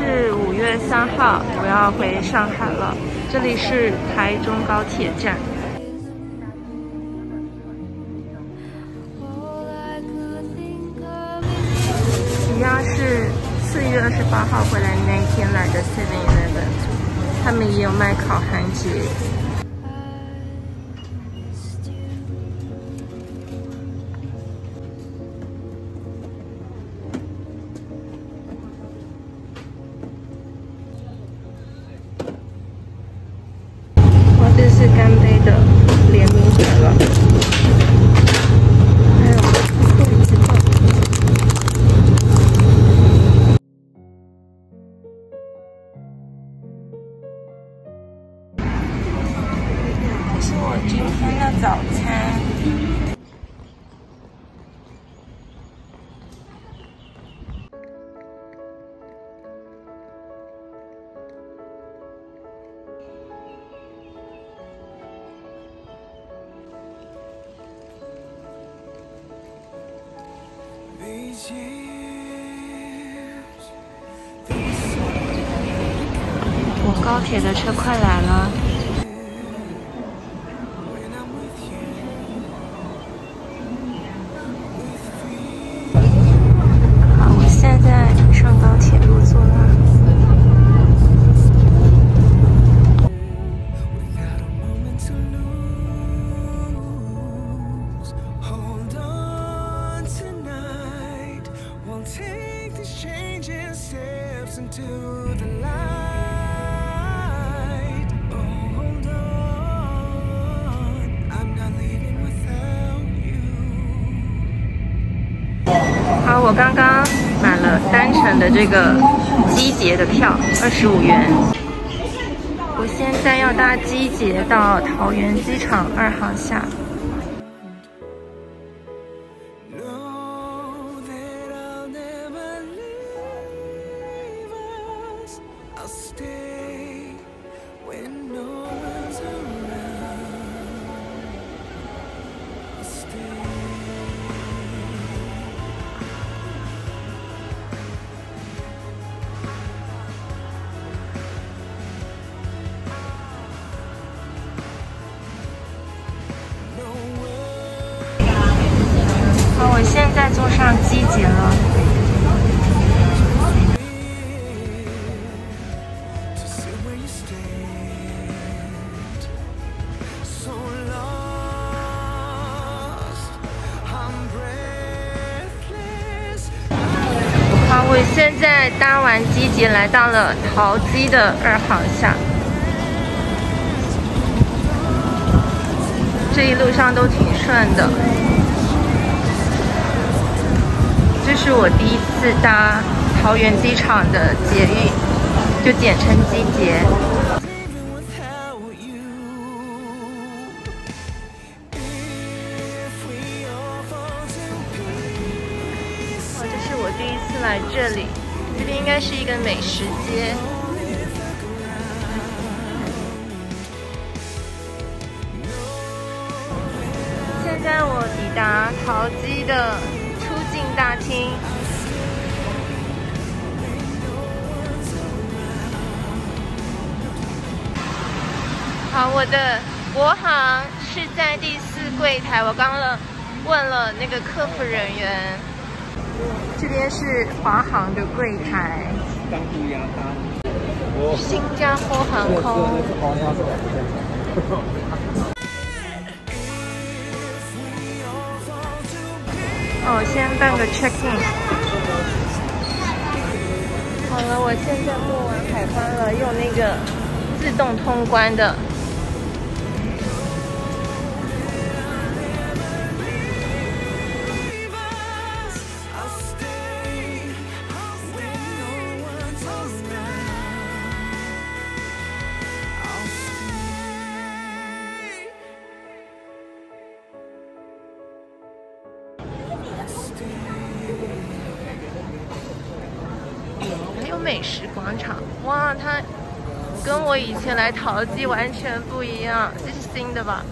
是五月三号，我要回上海了。这里是台中高铁站。一样是四月二十八号回来那一天来的 Seven Eleven，他们也有卖烤韩节。我高铁的车快来了。好，我刚刚买了单程的这个机捷的票，二十五元。我现在要搭机捷到桃园机场二航下。I'll stay when no one's around. I'll stay. 好，我现在坐上机捷了。现在搭完机捷来到了桃机的二航下。这一路上都挺顺的。这是我第一次搭桃园机场的捷运，就简称机捷。这里，这边应该是一个美食街。现在我抵达桃机的出境大厅。好，我的国航是在第四柜台，我刚刚问了那个客服人员，这边是华航的柜台，新加坡航空。哦，先办个 check in。好了，我现在过完海关了，用那个自动通关的。美食广场，哇，它跟我以前来陶记完全不一样，这是新的吧？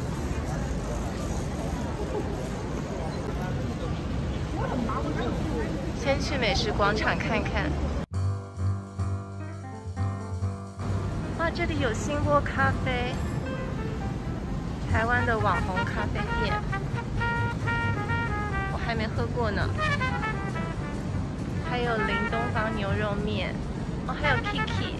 先去美食广场看看。哇，这里有新波咖啡，台湾的网红咖啡店，我还没喝过呢。还有林东方牛肉面，哦，还有 Kiki。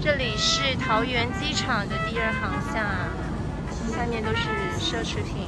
这里是桃园机场的第二航厦，下面都是奢侈品。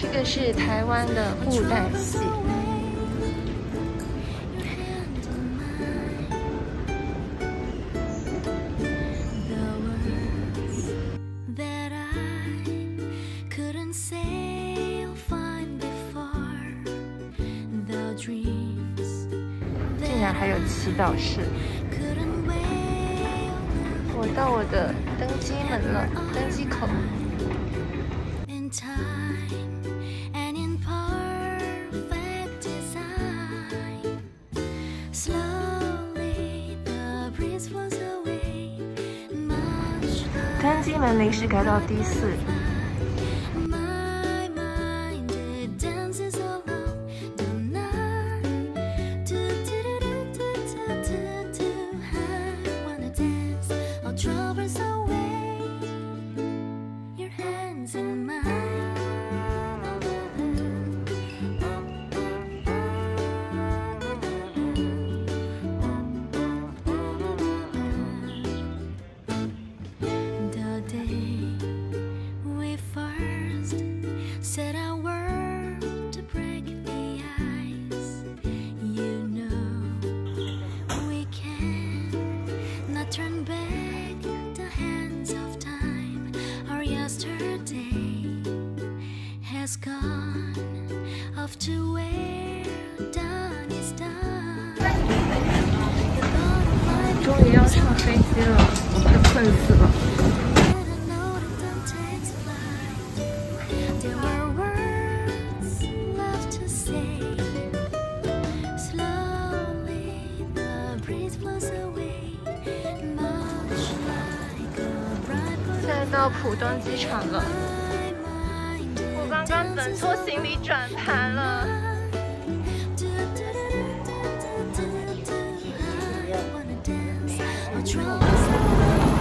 这个是台湾的布袋戏，竟然还有祈祷室。我到我的登机门了，登机口。登机门临时改到第四。set our world to break the ice, you know we can not turn back the hands of time. Our yesterday has gone off to where done is done. You're gonna find 终于要上飞机了，我快困死了。 到浦东机场了，我刚刚等错行李转盘了。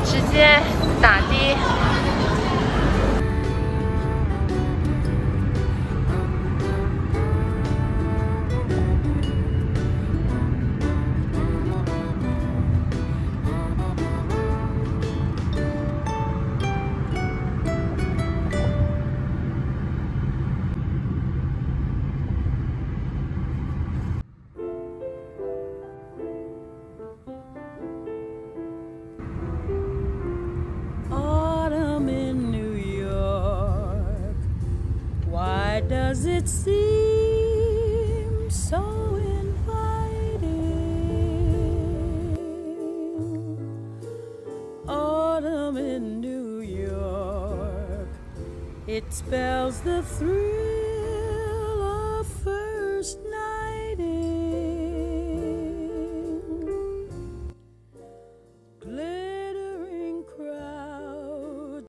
直接 does it seem so inviting? Autumn in New York. It spells the thrill